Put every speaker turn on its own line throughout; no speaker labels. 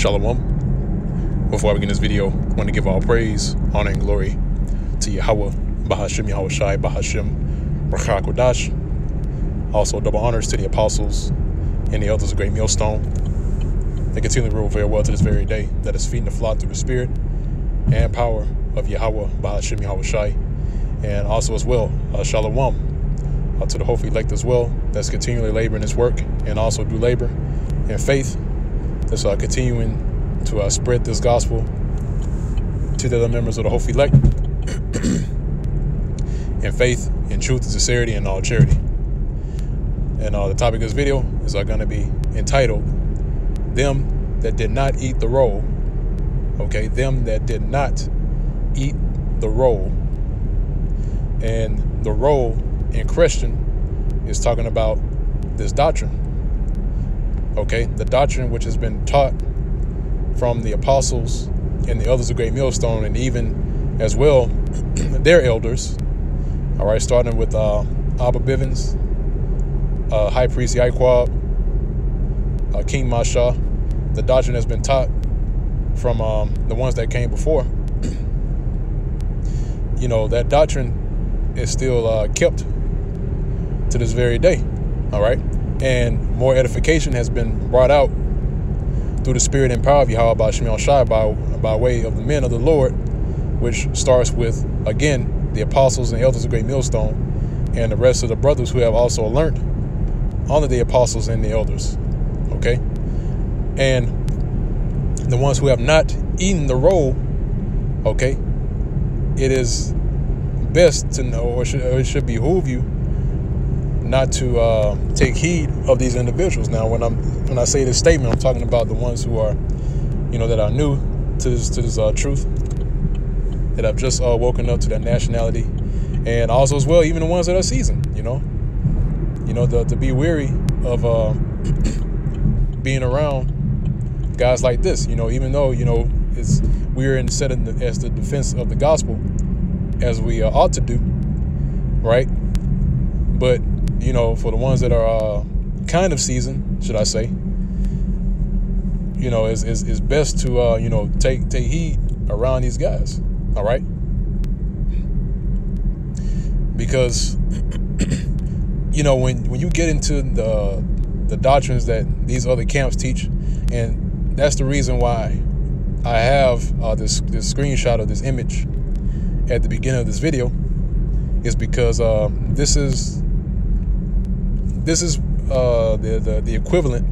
Shalom. Before I begin this video, I want to give all praise, honor, and glory to Yahweh, Bahashim Yahweh Shai, Bahashim Rachak Kodash. Also, double honors to the apostles and the elders of Great Millstone. They continue to rule very well to this very day, that is feeding the flock through the spirit and power of Yahweh, Bahashim Yahweh Shai. And also, as well, uh, Shalom uh, to the hopefully elect as well, that's continually laboring this work and also do labor in faith that's uh, continuing to uh, spread this gospel to the other members of the Hope Elect in faith, in truth, in sincerity, and all charity. And uh, the topic of this video is uh, going to be entitled Them That Did Not Eat the Roll. Okay, them that did not eat the roll. And the roll in Christian is talking about this doctrine Okay, the doctrine which has been taught from the apostles and the elders of Great Millstone, and even as well their elders. All right, starting with uh, Abba Bivens, uh, High Priest Yaiqab, uh, King Masha. The doctrine has been taught from um, the ones that came before. you know, that doctrine is still uh, kept to this very day. All right and more edification has been brought out through the spirit and power of Yahweh Shemiel Shai by, by way of the men of the Lord, which starts with, again, the apostles and the elders of Great Millstone and the rest of the brothers who have also learned under the apostles and the elders. Okay? And the ones who have not eaten the roll, okay, it is best to know, or, should, or it should behoove you not to uh, take heed of these individuals. Now, when I'm when I say this statement, I'm talking about the ones who are, you know, that are new to this to this uh, truth, that have just uh, woken up to their nationality, and also as well, even the ones that are seasoned. You know, you know, the, to be weary of uh, being around guys like this. You know, even though you know it's we're in set the, as the defense of the gospel, as we uh, ought to do, right? But you know, for the ones that are uh, kind of seasoned, should I say, you know, it's, it's, it's best to, uh, you know, take, take heed around these guys. All right. Because, you know, when, when you get into the, the doctrines that these other camps teach, and that's the reason why I have uh, this, this screenshot of this image at the beginning of this video is because um, this is this is uh, the, the, the equivalent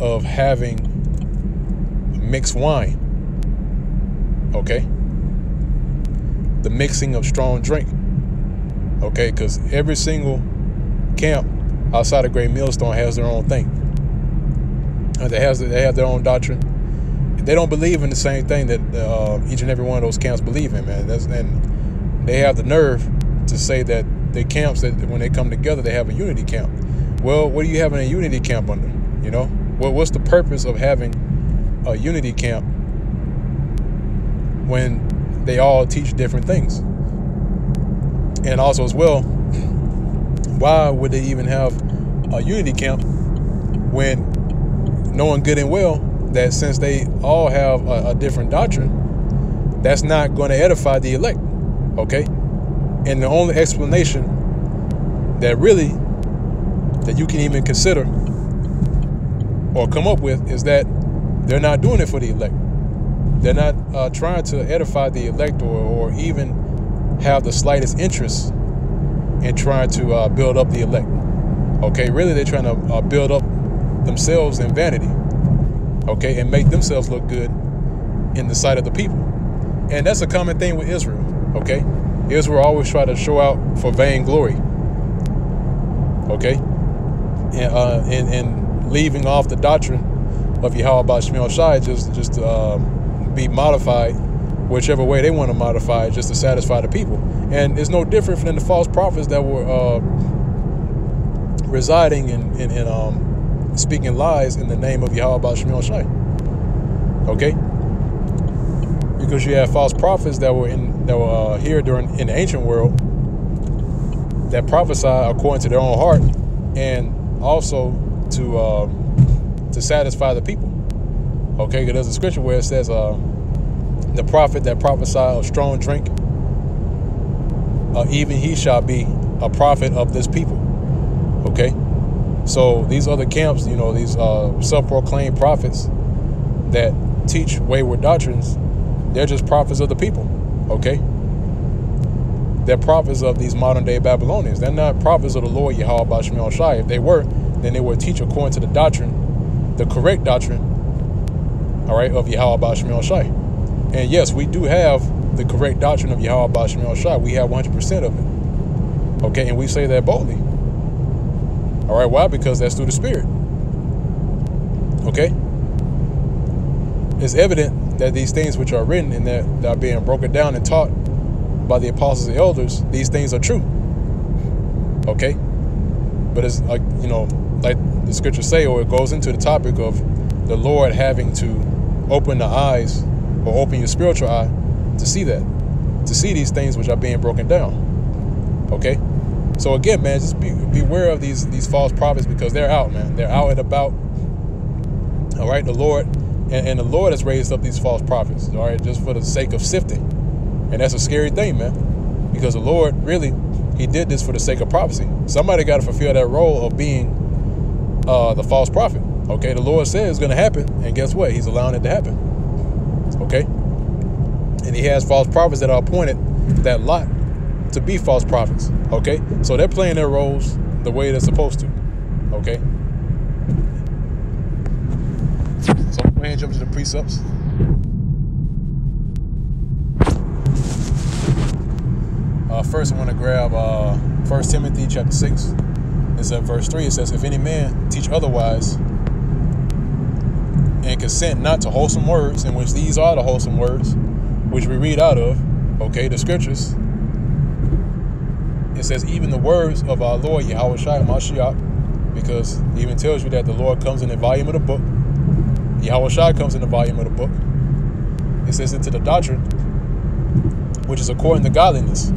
of having mixed wine. Okay? The mixing of strong drink. Okay? Because every single camp outside of Great Millstone has their own thing. They have, they have their own doctrine. They don't believe in the same thing that uh, each and every one of those camps believe in, man. That's, and they have the nerve to say that the camps that when they come together, they have a unity camp. Well, what are you having a unity camp under? You know, well, what's the purpose of having a unity camp when they all teach different things? And also, as well, why would they even have a unity camp when knowing good and well that since they all have a, a different doctrine, that's not going to edify the elect? Okay, and the only explanation that really that you can even consider or come up with is that they're not doing it for the elect. They're not uh, trying to edify the elect or, or even have the slightest interest in trying to uh, build up the elect. Okay, really, they're trying to uh, build up themselves in vanity. Okay, and make themselves look good in the sight of the people. And that's a common thing with Israel. Okay, Israel always try to show out for vainglory. Okay? And, uh, and, and leaving off the doctrine of Yahweh about Shmuel Shai just, just uh, be modified whichever way they want to modify it just to satisfy the people. And it's no different than the false prophets that were uh, residing in, in, in um, speaking lies in the name of Yahweh about Shmuel Shai. Okay? because you have false prophets that were in that were uh, here during in the ancient world that prophesy according to their own heart and also to uh, to satisfy the people Okay, there's a scripture where it says, uh, the prophet that prophesied of strong drink, uh, even he shall be a prophet of this people. Okay, so these other camps, you know, these uh, self-proclaimed prophets that teach wayward doctrines, they're just prophets of the people. Okay, they're prophets of these modern day Babylonians. They're not prophets of the Lord Yahweh Bashmiel Shai. If they were, then they would teach according to the doctrine, the correct doctrine, all right, of Yahweh Bashmiel Shai. And yes, we do have the correct doctrine of Yahweh Bashmiel Shai. We have 100% of it. Okay, and we say that boldly. All right, why? Because that's through the Spirit. Okay? It's evident that these things which are written and that, that are being broken down and taught by the apostles and elders, these things are true. Okay? But it's like, you know, like the scriptures say, or it goes into the topic of the Lord having to open the eyes or open your spiritual eye to see that, to see these things which are being broken down. Okay? So again, man, just be beware of these these false prophets because they're out, man. They're out and about. All right, the Lord and, and the Lord has raised up these false prophets, all right, just for the sake of sifting. And that's a scary thing, man. Because the Lord really, He did this for the sake of prophecy. Somebody got to fulfill that role of being uh, the false prophet. Okay, the Lord says it's going to happen, and guess what? He's allowing it to happen. Okay, and He has false prophets that are appointed that lot to be false prophets. Okay, so they're playing their roles the way they're supposed to. Okay. Go jump to the precepts. Uh, first, I want to grab uh, 1 Timothy chapter 6. It's at verse 3. It says, If any man teach otherwise and consent not to wholesome words, in which these are the wholesome words, which we read out of, okay, the scriptures, it says, even the words of our Lord Yahweh Shai Mashiach, because it even tells you that the Lord comes in the volume of the book. Yahweh Shai comes in the volume of the book. It says, into the doctrine, which is according to godliness.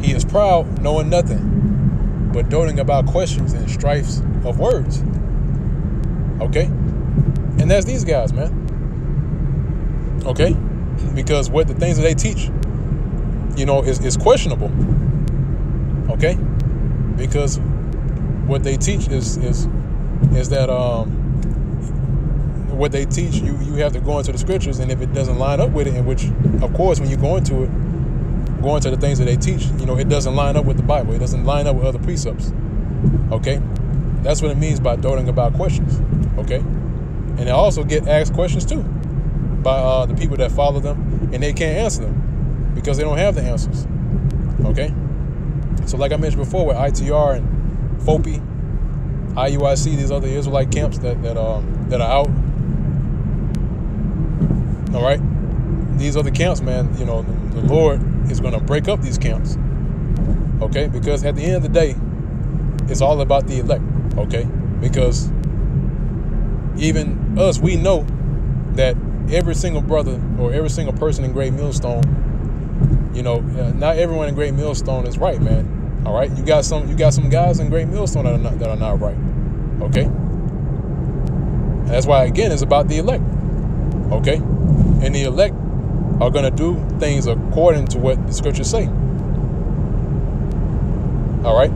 He is proud, knowing nothing, but doting about questions and strifes of words. Okay? And that's these guys, man. Okay? Because what the things that they teach, you know, is, is questionable. Okay? Because what they teach is is is that um what they teach you you have to go into the scriptures and if it doesn't line up with it in which of course when you go into it going to the things that they teach, you know, it doesn't line up with the Bible. It doesn't line up with other precepts. Okay? That's what it means by doting about questions. Okay? And they also get asked questions too by uh, the people that follow them, and they can't answer them because they don't have the answers. Okay? So, like I mentioned before, with ITR and FOPI, IUIC, these other Israelite camps that that um that are out. All right, these other camps, man. You know, the, the Lord is going to break up these camps. Okay? Because at the end of the day, it's all about the elect. Okay? Because even us, we know that every single brother or every single person in Great Millstone, you know, uh, not everyone in Great Millstone is right, man. All right? You got some you got some guys in Great Millstone that are not, that are not right. Okay? That's why again it's about the elect. Okay? And the elect are going to do things according to what the scriptures say. All right?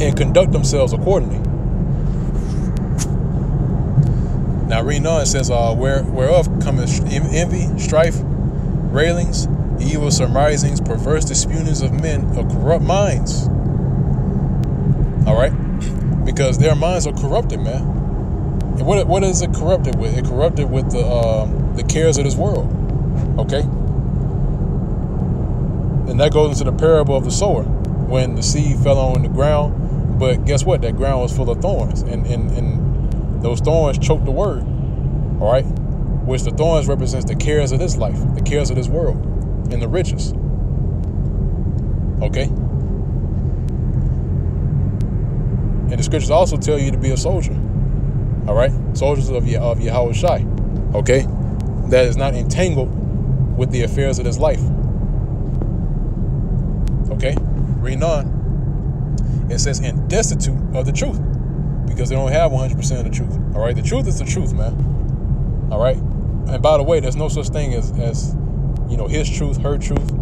And conduct themselves accordingly. Now, reading on, it says, uh, Where, Whereof cometh envy, strife, railings, evil surmisings, perverse disputings of men of corrupt minds. All right? Because their minds are corrupted, man. And what, what is it corrupted with? It corrupted with the, um, the cares of this world. Okay? And that goes into the parable of the sower when the seed fell on the ground. But guess what? That ground was full of thorns. And, and, and those thorns choked the word. All right? Which the thorns represents the cares of this life, the cares of this world, and the riches. Okay? And the scriptures also tell you to be a soldier. All right? Soldiers of, of Yahweh Shai. Okay? That is not entangled with the affairs of this life. Okay? Reading on. It says, and destitute of the truth. because they don't have 100% of the truth. All right, the truth is the truth, man. All right, and by the way, there's no such thing as as you know his truth, her truth,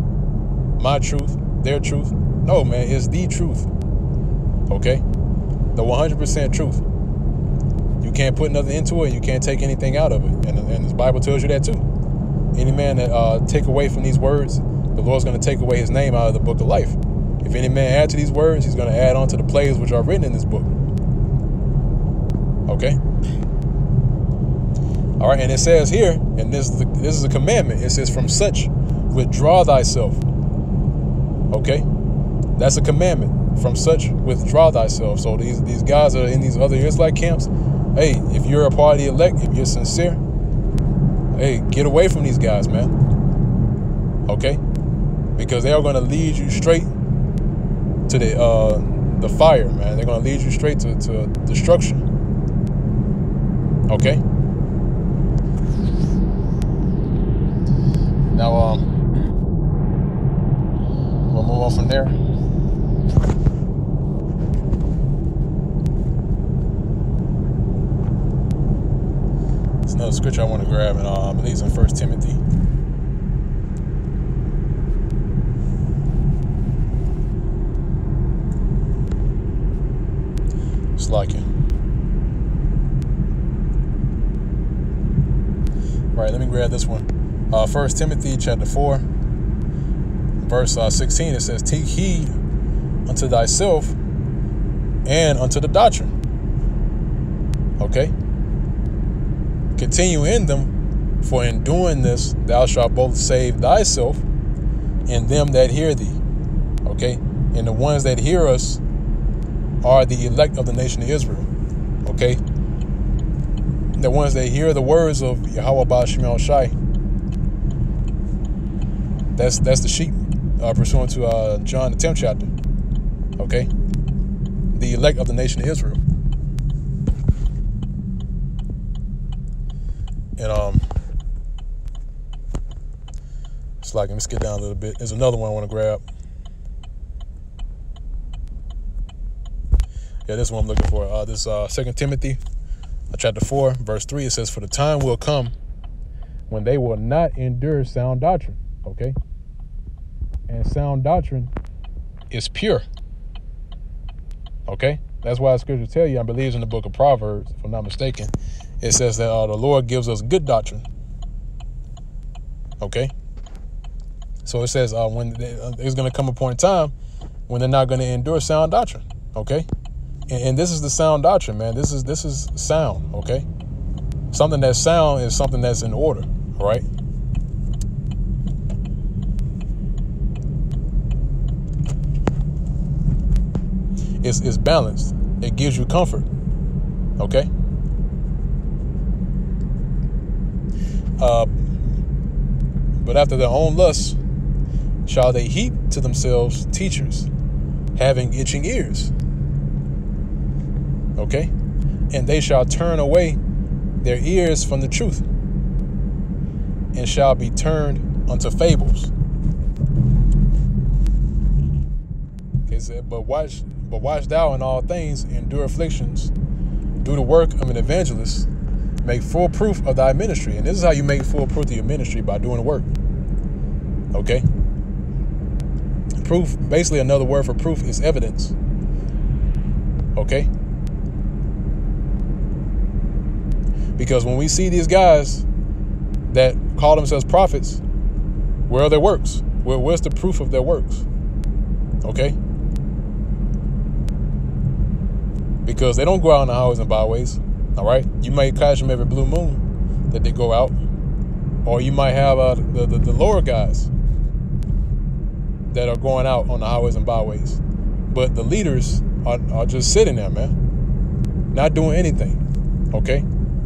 my truth, their truth. No, man, it's the truth. Okay, the 100% truth. You can't put nothing into it. You can't take anything out of it, and, and the Bible tells you that too. Any man that uh, take away from these words, the Lord's going to take away his name out of the book of life. If any man add to these words, he's going to add on to the plays which are written in this book. Okay. All right, and it says here, and this is the, this is a commandment. It says, "From such withdraw thyself." Okay, that's a commandment. From such withdraw thyself. So these these guys are in these other Israelite camps. Hey, if you're a part of the elect, if you're sincere, hey, get away from these guys, man. Okay, because they are going to lead you straight to the uh, the fire, man. They're going to lead you straight to, to destruction. Okay. Now, um, we'll move on from there. Another scripture I want to grab, and uh, I believe it's in First Timothy. It's like it. Right, let me grab this one. Uh, First Timothy chapter 4, verse uh, 16, it says, Take heed unto thyself and unto the doctrine. Okay? Continue in them, for in doing this thou shalt both save thyself and them that hear thee. Okay? And the ones that hear us are the elect of the nation of Israel. Okay? The ones that hear the words of Yahweh Bashim Shai that's that's the sheep, uh, pursuant to uh, John the tenth chapter. Okay, the elect of the nation of Israel. And um, it's like let me skip down a little bit. There's another one I want to grab. Yeah, this one I'm looking for. Uh, this uh, Second Timothy, chapter four, verse three. It says, "For the time will come when they will not endure sound doctrine." Okay, and sound doctrine is pure. Okay? That's why scripture tell you, I believe in the book of Proverbs, if I'm not mistaken, it says that uh, the Lord gives us good doctrine. Okay? So it says uh, when they, uh, going to come a point in time when they're not going to endure sound doctrine. Okay? And, and this is the sound doctrine, man. This is this is sound. Okay? Something that's sound is something that's in order. Right? It's, is balanced. It gives you comfort. Okay? Uh, but after their own lusts shall they heap to themselves teachers having itching ears. Okay? And they shall turn away their ears from the truth and shall be turned unto fables. Okay, but watch but watch thou in all things, endure afflictions, do the work of an evangelist, make full proof of thy ministry. And this is how you make full proof of your ministry by doing the work. Okay? Proof, basically, another word for proof is evidence. Okay? Because when we see these guys that call themselves prophets, where are their works? Where, where's the proof of their works? Okay? because they don't go out on the highways and byways. All right, you might catch them every blue moon that they go out, or you might have uh, the, the, the lower guys that are going out on the highways and byways. But the leaders are, are just sitting there, man, not doing anything. Okay,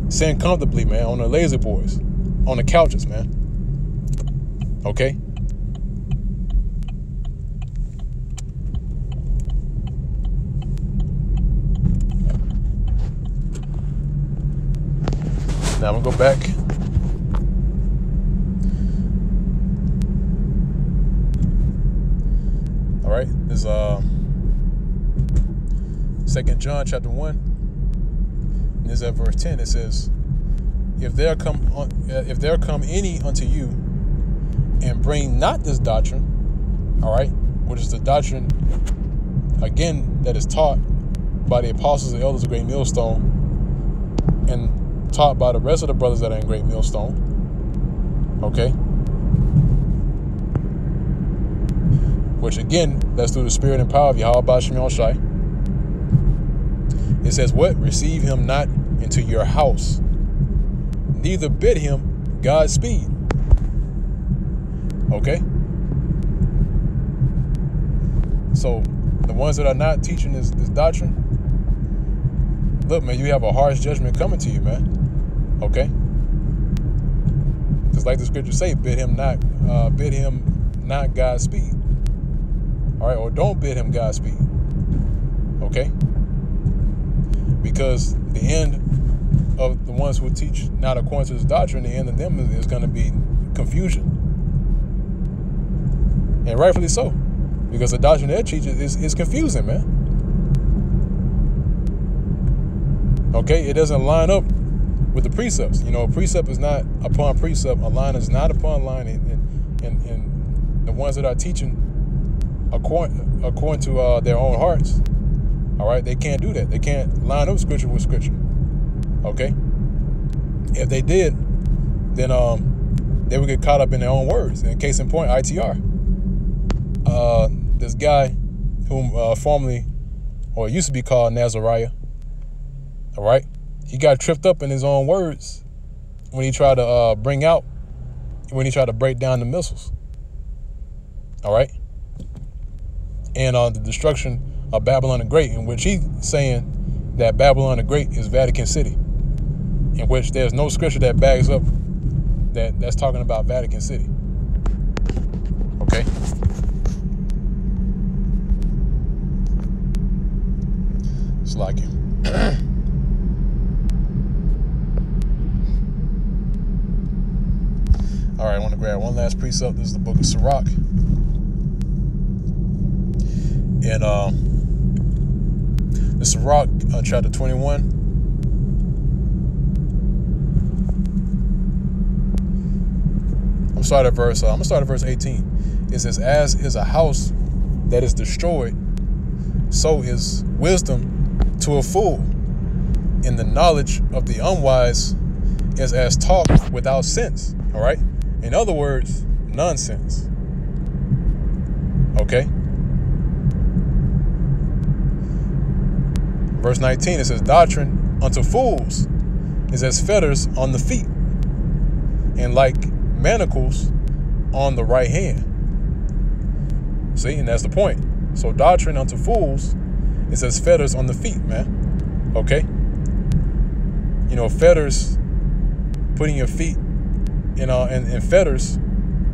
sitting comfortably, man, on the lazy boys, on the couches, man. Okay. Now I'm gonna go back. Is uh Second John chapter one, this is at verse 10. It says, If there come on, if there come any unto you and bring not this doctrine, all right, which is the doctrine again that is taught by the apostles and elders of Great Millstone and taught by the rest of the brothers that are in Great Millstone. Okay? Which again, that's through the spirit and power of Yahweh Shem Shai. It says, What? Receive him not into your house, neither bid him Godspeed. Okay? So the ones that are not teaching this, this doctrine, look, man, you have a harsh judgment coming to you, man. Okay? Just like the scriptures say, bid him not, uh, bid him not Godspeed. All right, or don't bid him Godspeed. Okay? Because the end of the ones who teach not according to this doctrine, the end of them is, going to be confusion. And rightfully so. Because the doctrine they're teaching is, is confusing, man. Okay, it doesn't line up with the precepts. You know, a precept is not upon precept, a line is not upon line, and, and, and the ones that are teaching according, according to uh, their own hearts, all right, they can't do that. They can't line up scripture with scripture. Okay? If they did, then um, they would get caught up in their own words. And case in point, ITR. Uh, this guy, whom uh, formerly, or used to be called Nazariah, all right, he got tripped up in his own words when he tried to uh, bring out, when he tried to break down the missiles. All right, and on uh, the destruction of Babylon the Great, in which he's saying that Babylon the Great is Vatican City, in which there's no scripture that backs up that that's talking about Vatican City. Okay. It's like it. All right, I want to grab one last precept. This is the book of Sirach. And um, Sirach uh, chapter 21. I'm starting at verse. Uh, I'm gonna start at verse 18. It says, "As is a house that is destroyed, so is wisdom to a fool, and the knowledge of the unwise is as talk without sense. All right? In other words, nonsense. Okay? Verse 19 it says, Doctrine unto fools is as fetters on the feet, and like manacles on the right hand. See, and that's the point. So, doctrine unto fools it says fetters on the feet, man. Okay? You know, fetters, putting your feet, you uh, know, in, in fetters,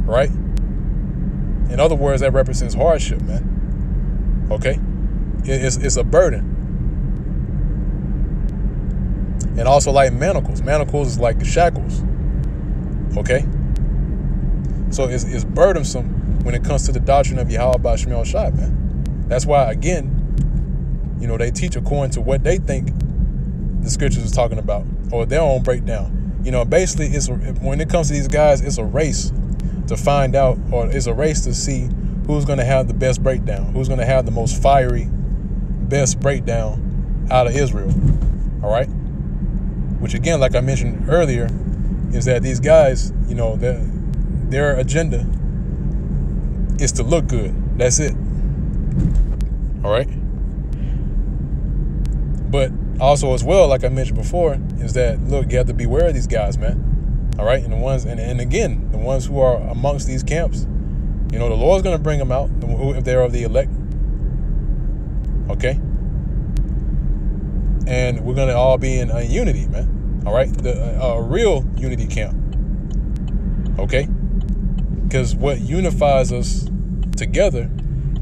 right? In other words, that represents hardship, man. Okay? It, it's, it's a burden. And also like manacles. Manacles is like shackles. Okay? So it's, it's burdensome when it comes to the doctrine of Yahweh Shemel Shai, man. That's why, again, you know, they teach according to what they think the scriptures is talking about or their own breakdown. You know, basically, it's when it comes to these guys, it's a race to find out, or it's a race to see who's going to have the best breakdown, who's going to have the most fiery, best breakdown out of Israel. All right, which again, like I mentioned earlier, is that these guys, you know, their their agenda is to look good. That's it. All right. But also as well, like I mentioned before, is that look, you have to beware of these guys, man. All right, and the ones, and, and again, the ones who are amongst these camps, you know, the Lord's going to bring them out if they're of the elect. Okay, and we're going to all be in a unity, man. All right, the uh, a real unity camp. Okay, because what unifies us together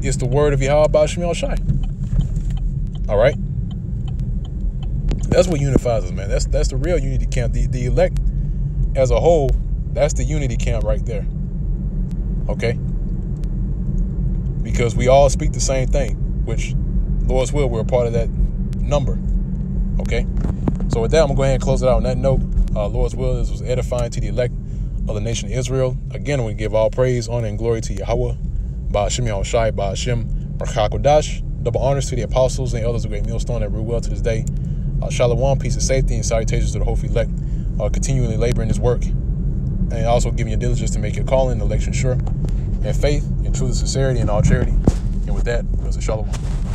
is the word of Yahweh Bashmiel Shai. All right. That's what unifies us, man. That's that's the real unity camp. The the elect as a whole, that's the unity camp right there. Okay? Because we all speak the same thing, which Lord's will, we're a part of that number. Okay? So with that, I'm gonna go ahead and close it out on that note. Uh, Lord's will this was edifying to the elect of the nation of Israel. Again, we give all praise, honor, and glory to Yahweh. Ba'ashim Yahushai, Ba'ashim Rakakodash. Double honors to the apostles and elders of Great Millstone that rule well to this day. Uh, shalom, peace and safety, and salutations to the whole elect, uh, continually laboring this work, and also giving your diligence to make your calling, election sure, and faith, and truth and sincerity, and all charity. And with that, was a shalom.